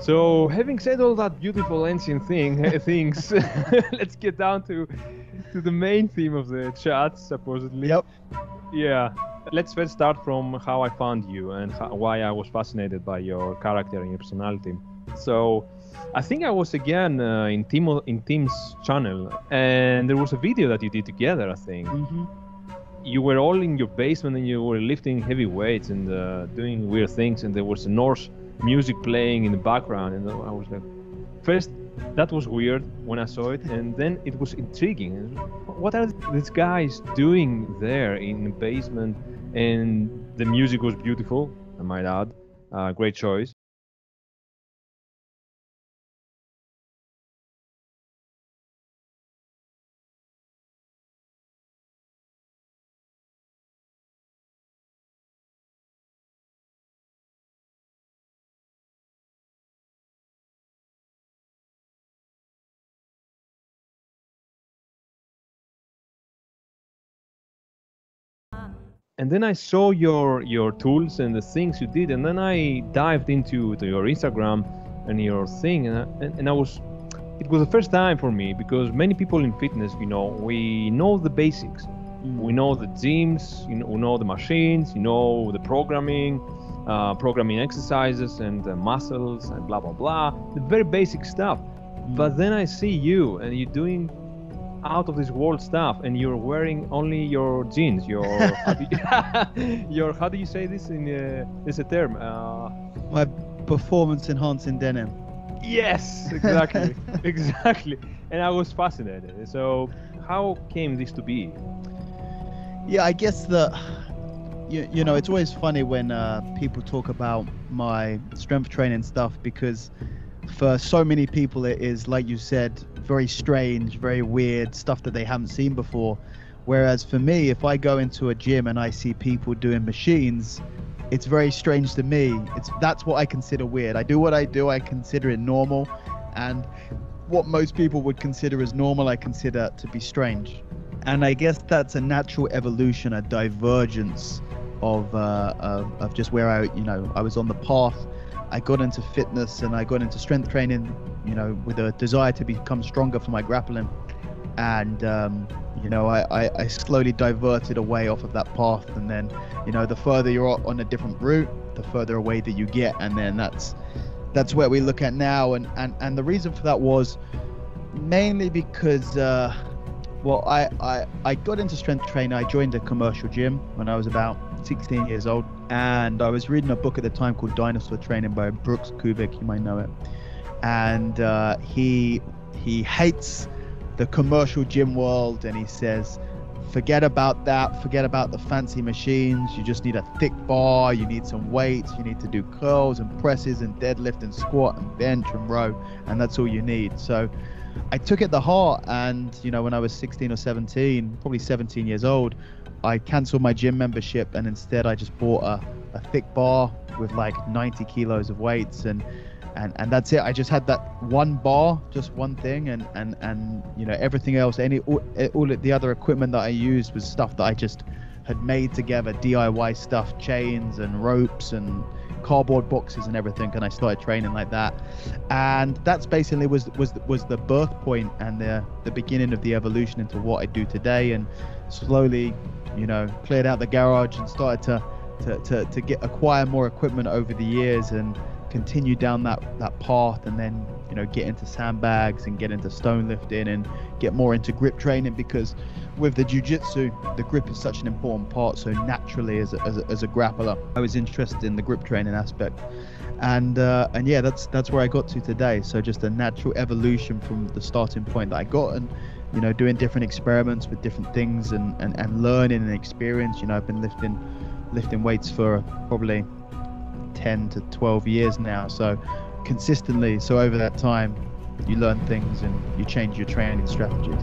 So, having said all that beautiful ancient thing, things, let's get down to to the main theme of the chat, supposedly. Yep. Yeah. Let's first start from how I found you and how, why I was fascinated by your character and your personality. So, I think I was again uh, in Tim in Tim's channel, and there was a video that you did together. I think Mm-hmm. you were all in your basement and you were lifting heavy weights and uh, doing weird things, and there was a Norse music playing in the background, and I was like, first that was weird when I saw it, and then it was intriguing. What are these guys doing there in the basement? And the music was beautiful, I might add. Uh, great choice. And then I saw your your tools and the things you did, and then I dived into to your Instagram and your thing, and I, and, and I was, it was the first time for me because many people in fitness, you know, we know the basics, we know the gyms, you know, we know the machines, you know the programming, uh, programming exercises and uh, muscles and blah blah blah, the very basic stuff. But then I see you and you're doing out of this world stuff and you're wearing only your jeans your how do you, your how do you say this in uh, there's a term? Uh, My performance enhancing denim. yes exactly exactly. And i was fascinated. So how came this to be? Yeah, I guess the you, you know it's always funny when uh, people talk about my strength training stuff because for so many people it is like you said very strange, very weird stuff that they haven't seen before. Whereas for me, if I go into a gym and I see people doing machines, it's very strange to me. It's that's what I consider weird. I do what I do, I consider it normal, and what most people would consider as normal, I consider to be strange. And I guess that's a natural evolution, a divergence of uh, of, of just where I, you know, I was on the path. I got into fitness and I got into strength training, you know, with a desire to become stronger for my grappling. And um, you know, I, I, I slowly diverted away off of that path. And then, you know, the further you're on a different route, the further away that you get. And then that's that's where we look at now. And and and the reason for that was mainly because. Uh, well, I, I, I got into strength training. I joined a commercial gym when I was about 16 years old. And I was reading a book at the time called Dinosaur Training by Brooks Kubik. You might know it. And uh, he he hates the commercial gym world. And he says, forget about that. Forget about the fancy machines. You just need a thick bar. You need some weights. You need to do curls and presses and deadlift and squat and bench and row. And that's all you need. So I took it the heart, and you know, when I was 16 or 17, probably 17 years old, I cancelled my gym membership, and instead I just bought a, a thick bar with like 90 kilos of weights, and and and that's it. I just had that one bar, just one thing, and and and you know, everything else, any all, all the other equipment that I used was stuff that I just had made together, DIY stuff, chains and ropes and cardboard boxes and everything and I started training like that. And that's basically was was was the birth point and the the beginning of the evolution into what I do today. And slowly you know cleared out the garage and started to to, to, to get acquire more equipment over the years and continue down that that path and then you know get into sandbags and get into stone lifting and get more into grip training because with the jiu-jitsu the grip is such an important part so naturally as a, as a, as a grappler i was interested in the grip training aspect. And uh, and yeah that's that's where i got to today. So just a natural evolution from the starting point that i got and you know doing different experiments with different things and and, and learning and experience. You know i've been lifting lifting weights for probably 10 to 12 years now so consistently. So over that time you learn things and you change your training strategies